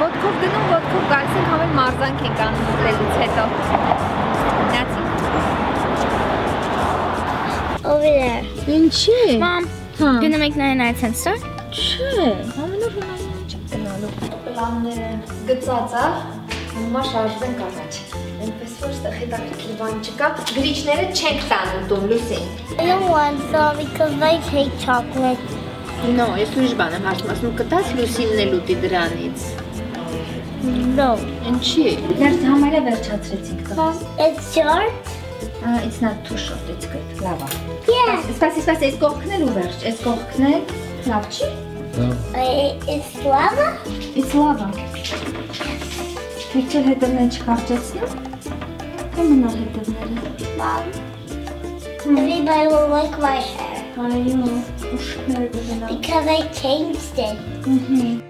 Ոտքով գնում, ոտքով գալիս ենք, համել մարզանք ենք անում ուտելուց հետո։ Գնացի։ Over there. Ինչի։ Mom, Հա։ gonna make 99 cents store? Չէ, ամենուր հնարավոր չեմ գնալու։ Պլանները գծած է, հիմա շարժվենք առաջ։ Այնպես որ ստեղ հետաքրքիր բան չկա։ Գրիչները չենք տանում տուն, Լուսին։ I don't want some because I hate chocolate. Նո, ես ուրիշ բան եմ հարցում, ասում կտած Լուսինն էլ ուտի դրանից։ No. Ինչի։ Վերջ համարը վերջացրեցինք տղա։ It's short? Uh, it's not too short, it's good. Լավ է։ Yeah. Սպասի, սպասի, այս կողքն էլ ու վերջ, այս կողքն էլ լավ չի։ It's lava? It's լավ է։ Հեքել հետևները չկարճեցնու։ Կամ մնալ հետևները։ Mom, everybody will like my hair ուշքները դրանա։ because I changed it. Ահա։